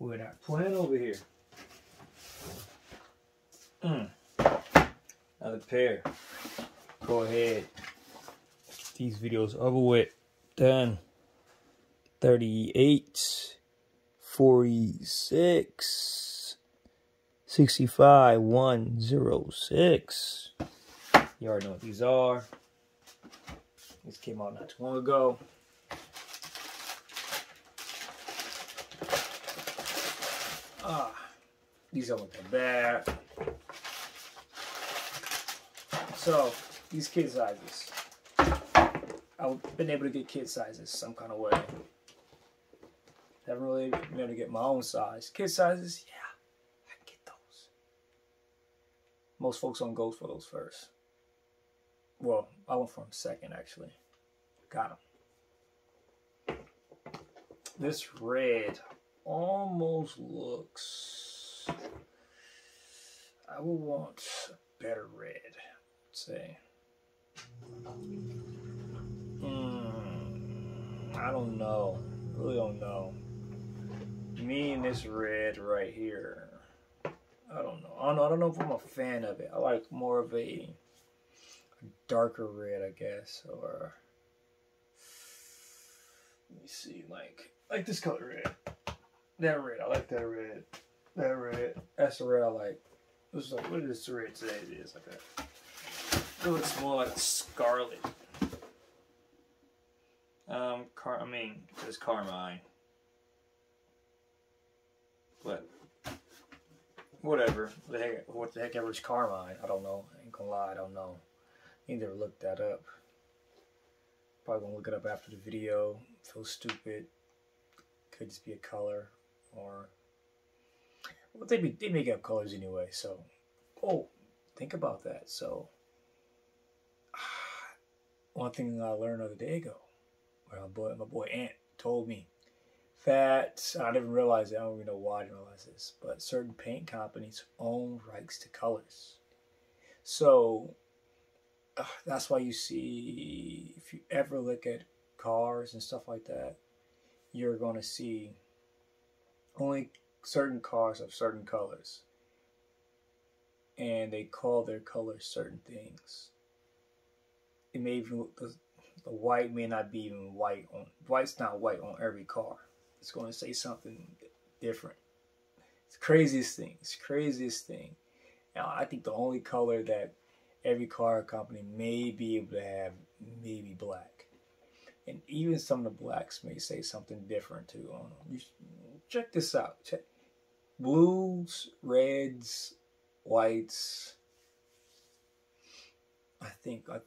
We're not over here. Mm. Another pair. Go ahead. These videos over with. Done. 38, 46, 65, 106. You already know what these are. This came out not too long ago. Ah, these don't look that bad. So, these kid sizes. I've been able to get kid sizes some kind of way. Haven't really been able to get my own size. Kid sizes, yeah, I can get those. Most folks don't go for those first. Well, I went for them second actually. Got them. This red almost looks. I would want a better red. Let's say. Mm, I don't know. Really don't know. Me and this red right here. I don't know. I don't know. I don't know if I'm a fan of it. I like more of a, a darker red, I guess, or let me see, like like this color red. That red, I like that red. That red, that's the red I like. Looks like what is this red today? It is like a. It looks more like scarlet. Um, car. I mean, it's carmine. But whatever. The heck, what the heck ever is carmine? I don't know. I ain't gonna lie, I don't know. Either look that up. Probably gonna look it up after the video. Feel stupid. Could just be a color or well they be, they make up colors anyway, so oh think about that. So one thing I learned the other day ago, my boy my boy Ant told me that I didn't realize it, I don't even know why I didn't realize this, but certain paint companies own rights to colors. So uh, that's why you see if you ever look at cars and stuff like that, you're going to see only certain cars have certain colors. And they call their colors certain things. It may even the, the white may not be even white on white's not white on every car. It's going to say something different. It's craziest thing. It's craziest thing. Now I think the only color that every car company may be able to have maybe black. And even some of the blacks may say something different too. You check this out. Blues, reds, whites. I think I,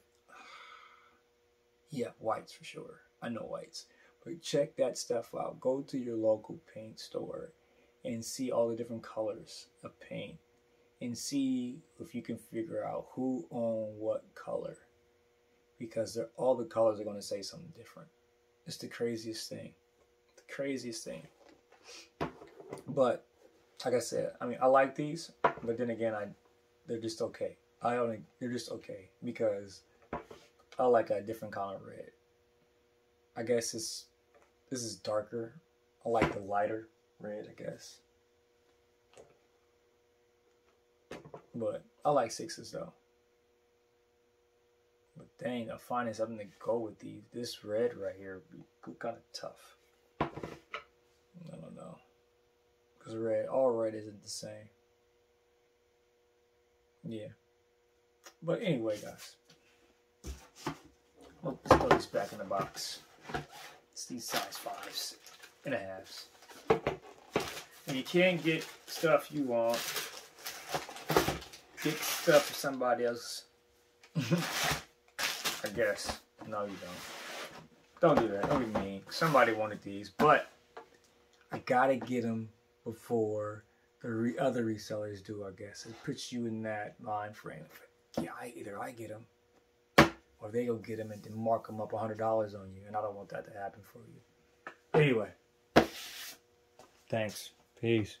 yeah, whites for sure. I know whites. But check that stuff out. Go to your local paint store and see all the different colors of paint and see if you can figure out who own what color because they're, all the colors are going to say something different. It's the craziest thing. The craziest thing. But like I said, I mean, I like these, but then again, I they're just okay. I only they're just okay because I like a different color red. I guess it's this is darker. I like the lighter red, I guess. But I like sixes though. But dang, I'm gonna go with these. This red right here be kind of tough. I don't know. Because red, all red isn't the same. Yeah. But anyway, guys. Let's put these back in the box. It's these size fives and a halves. And you can't get stuff you want. Get stuff for somebody else. I guess. No, you don't. Don't do that. Don't be mean. Somebody wanted these, but I gotta get them before the re other resellers do. I guess it puts you in that mind frame. Yeah, I, either I get them, or they go get them and then mark them up a hundred dollars on you, and I don't want that to happen for you. Anyway, thanks. Peace.